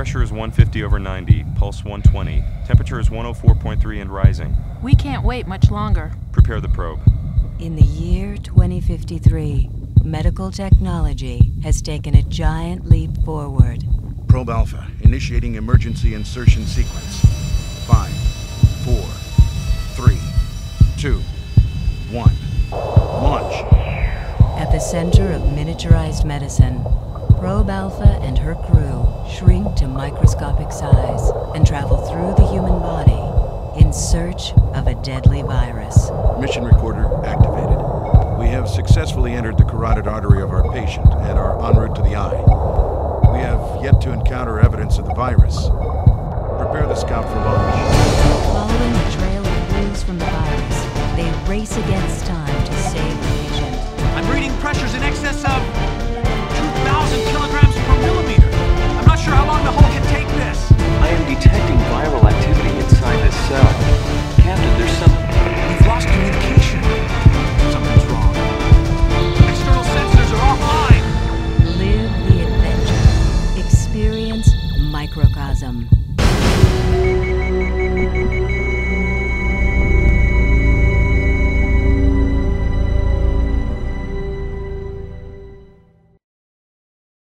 Pressure is 150 over 90, pulse 120. Temperature is 104.3 and rising. We can't wait much longer. Prepare the probe. In the year 2053, medical technology has taken a giant leap forward. Probe Alpha, initiating emergency insertion sequence. Five, four, three, two, one. Launch. At the center of miniaturized medicine, Probe Alpha and her crew shrink to microscopic size and travel through the human body in search of a deadly virus. Mission recorder activated. We have successfully entered the carotid artery of our patient and are en route to the eye. We have yet to encounter evidence of the virus. Prepare the scout for launch. Following a trail of clues from the virus, they race against time microcosm.